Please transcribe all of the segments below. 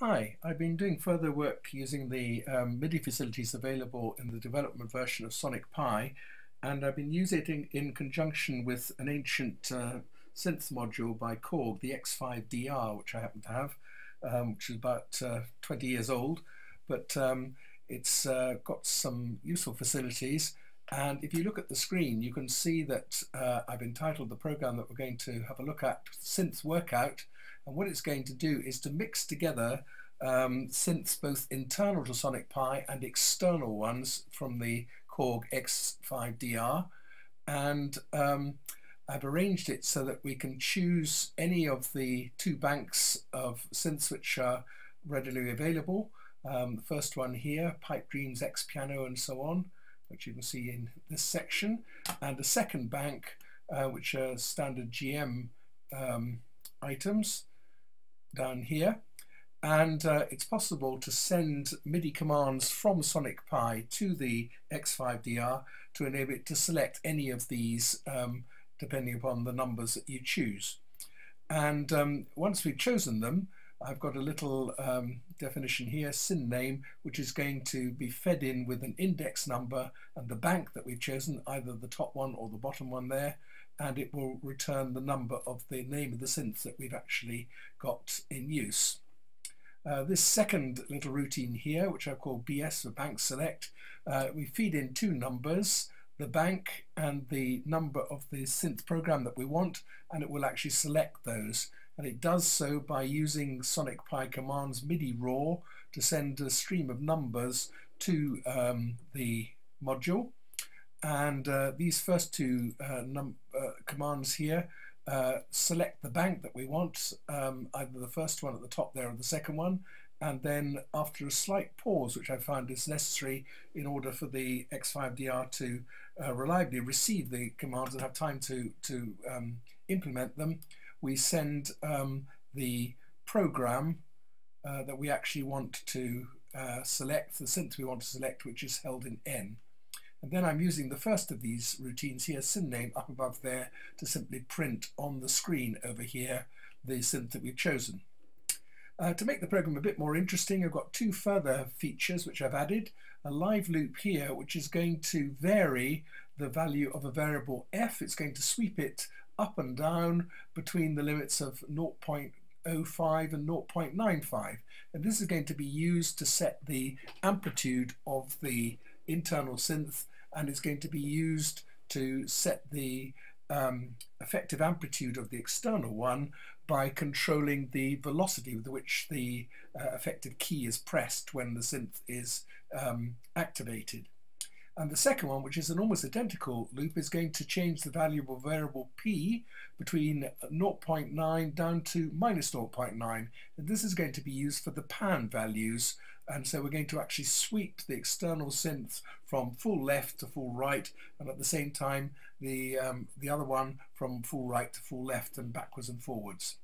Hi, I've been doing further work using the um, MIDI facilities available in the development version of Sonic Pi, and I've been using it in, in conjunction with an ancient uh, synth module by Korg, the X5DR, which I happen to have, um, which is about uh, 20 years old, but um, it's uh, got some useful facilities. And if you look at the screen, you can see that uh, I've entitled the program that we're going to have a look at Synth Workout, and what it's going to do is to mix together um, synths both internal to Sonic Pi and external ones from the Korg X5DR. And um, I've arranged it so that we can choose any of the two banks of synths which are readily available. Um, the first one here, Pipe Dreams, X Piano and so on, which you can see in this section. And a second bank, uh, which are standard GM um, items down here and uh, it's possible to send MIDI commands from Sonic Pi to the X5DR to enable it to select any of these um, depending upon the numbers that you choose. And um, once we've chosen them, I've got a little um, definition here, syn name, which is going to be fed in with an index number and the bank that we've chosen, either the top one or the bottom one there, and it will return the number of the name of the synth that we've actually got in use. Uh, this second little routine here, which I call BS for bank select, uh, we feed in two numbers, the bank and the number of the synth program that we want, and it will actually select those. And it does so by using Sonic Pi commands MIDI raw to send a stream of numbers to um, the module. And uh, these first two uh, uh, commands here uh, select the bank that we want, um, either the first one at the top there or the second one, and then after a slight pause, which I found is necessary in order for the X5DR to uh, reliably receive the commands and have time to, to um, implement them, we send um, the program uh, that we actually want to select, the synth we want to select, which is held in N. And then I'm using the first of these routines here, syn name up above there, to simply print on the screen over here the synth that we've chosen. Uh, to make the program a bit more interesting, I've got two further features which I've added. A live loop here, which is going to vary the value of a variable f. It's going to sweep it up and down between the limits of 0.05 and 0.95. And this is going to be used to set the amplitude of the internal synth and it's going to be used to set the um, effective amplitude of the external one by controlling the velocity with which the uh, effective key is pressed when the synth is um, activated. And the second one, which is an almost identical loop, is going to change the value of variable p between 0.9 down to minus 0.9. And this is going to be used for the pan values and so we're going to actually sweep the external synth from full left to full right and at the same time the, um, the other one from full right to full left and backwards and forwards.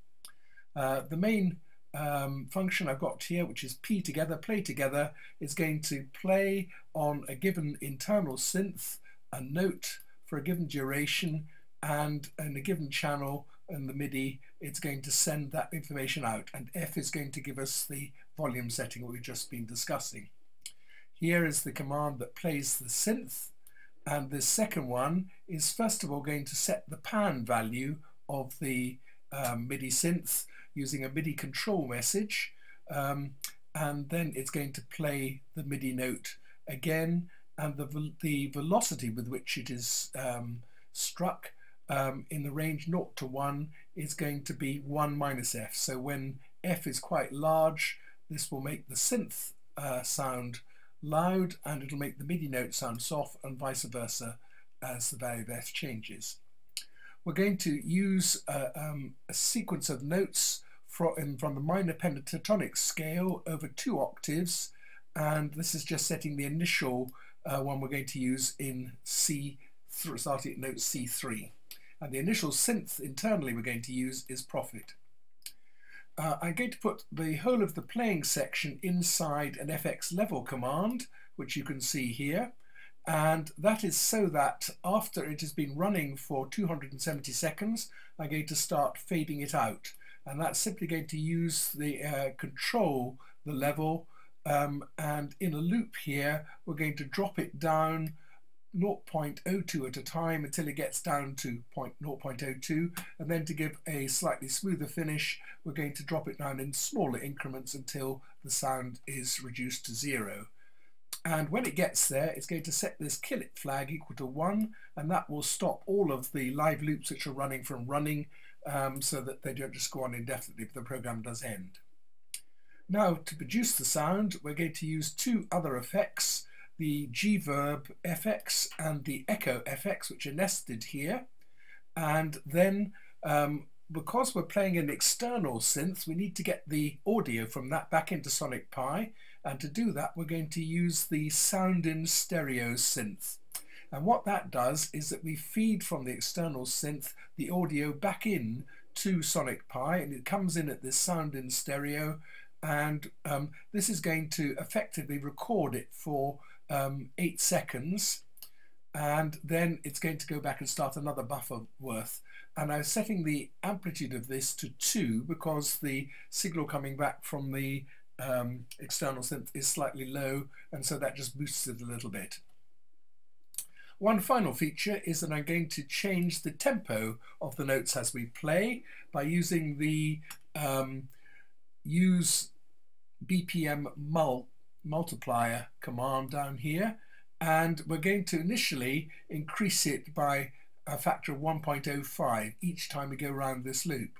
Uh, the main um, function I've got here which is P together, play together, is going to play on a given internal synth a note for a given duration and in a given channel in the MIDI it's going to send that information out and F is going to give us the volume setting we've just been discussing. Here is the command that plays the synth and the second one is first of all going to set the pan value of the um, MIDI synth using a MIDI control message um, and then it's going to play the MIDI note again and the, the velocity with which it is um, struck um, in the range 0 to 1 is going to be 1 minus f. So when f is quite large, this will make the synth uh, sound loud and it'll make the MIDI note sound soft and vice versa as the value of f changes. We're going to use um, a sequence of notes from, from the minor pentatonic scale over two octaves and this is just setting the initial uh, one we're going to use in C, starting at note C3 and the initial synth internally we're going to use is Prophet. Uh, I'm going to put the whole of the playing section inside an FX level command, which you can see here, and that is so that after it has been running for 270 seconds, I'm going to start fading it out. and that's simply going to use the uh, control the level um, and in a loop here we're going to drop it down 0.02 at a time until it gets down to 0.02 and then to give a slightly smoother finish we're going to drop it down in smaller increments until the sound is reduced to zero and when it gets there it's going to set this kill it flag equal to 1 and that will stop all of the live loops which are running from running um, so that they don't just go on indefinitely but the program does end. Now to produce the sound we're going to use two other effects the G-Verb FX and the Echo FX, which are nested here. And then um, because we're playing an external synth, we need to get the audio from that back into Sonic Pi. And to do that, we're going to use the Sound in Stereo synth. And what that does is that we feed from the external synth the audio back in to Sonic Pi, and it comes in at this Sound in Stereo. And um, this is going to effectively record it for um, eight seconds and then it's going to go back and start another buffer worth and I'm setting the amplitude of this to 2 because the signal coming back from the um, external synth is slightly low and so that just boosts it a little bit. One final feature is that I'm going to change the tempo of the notes as we play by using the um, use BPM mul multiplier command down here and we're going to initially increase it by a factor of 1.05 each time we go around this loop.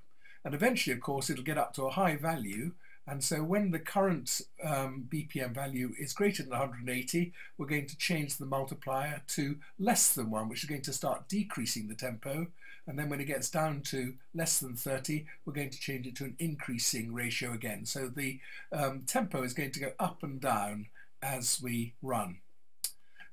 And eventually of course it'll get up to a high value. And so when the current um, BPM value is greater than 180 we're going to change the multiplier to less than 1 which is going to start decreasing the tempo. And then when it gets down to less than 30 we're going to change it to an increasing ratio again. So the um, tempo is going to go up and down as we run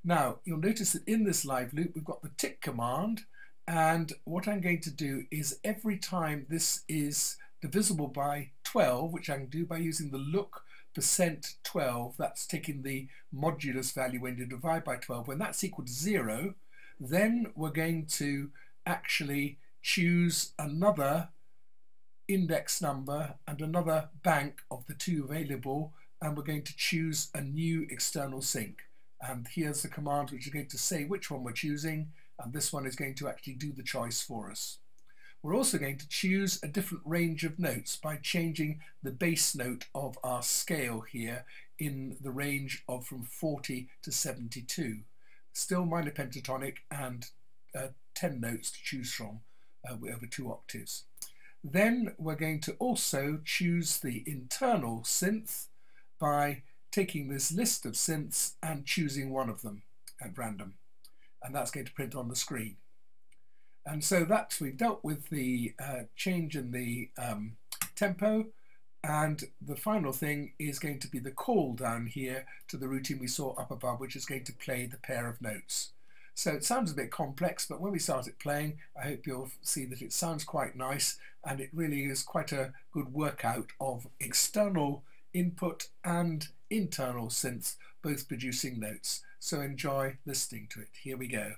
now you'll notice that in this live loop we've got the tick command and what I'm going to do is every time this is divisible by 12 which I can do by using the look percent 12 that's taking the modulus value when you divide by 12 when that's equal to 0 then we're going to actually choose another index number and another bank of the two available and we're going to choose a new external sync and here's the command which is going to say which one we're choosing and this one is going to actually do the choice for us. We're also going to choose a different range of notes by changing the bass note of our scale here in the range of from 40 to 72. Still minor pentatonic and uh, 10 notes to choose from uh, over two octaves. Then we're going to also choose the internal synth by taking this list of synths and choosing one of them at random. And that's going to print on the screen. And so that's, we've dealt with the uh, change in the um, tempo, and the final thing is going to be the call down here to the routine we saw up above, which is going to play the pair of notes. So it sounds a bit complex, but when we start it playing, I hope you'll see that it sounds quite nice and it really is quite a good workout of external input and internal synths, both producing notes. So enjoy listening to it. Here we go.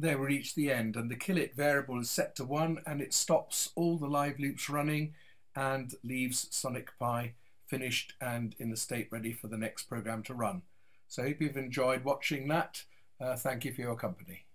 We reach the end and the kill it variable is set to one and it stops all the live loops running and leaves Sonic Pi finished and in the state ready for the next program to run. So I hope you've enjoyed watching that. Uh, thank you for your company.